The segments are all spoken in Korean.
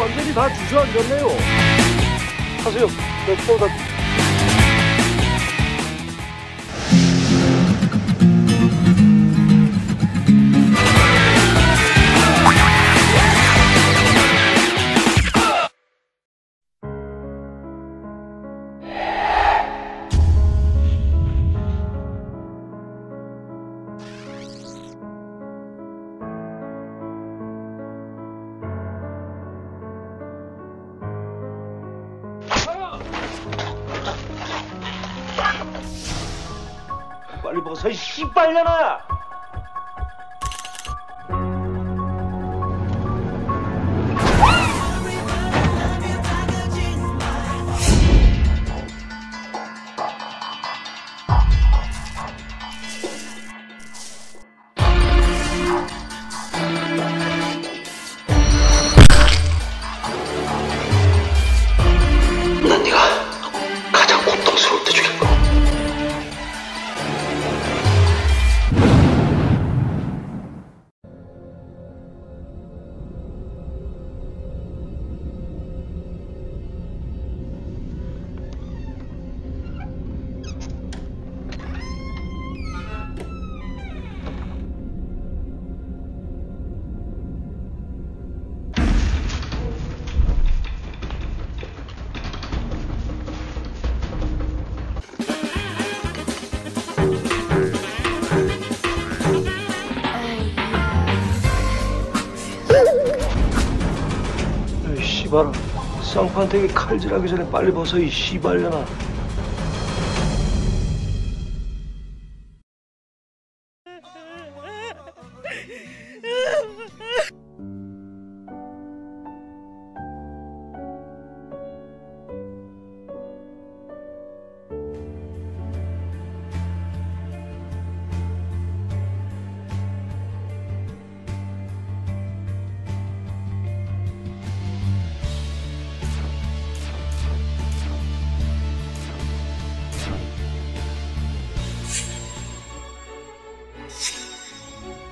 완전히 다 주저앉았네요. 하세요. 몇 보다 빨리 이 씨발년아! 이 씨발아, 쌍판되게 칼질하기 전에 빨리 벗어, 이 씨발년아.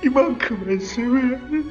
Iman kıvrısı mı yani?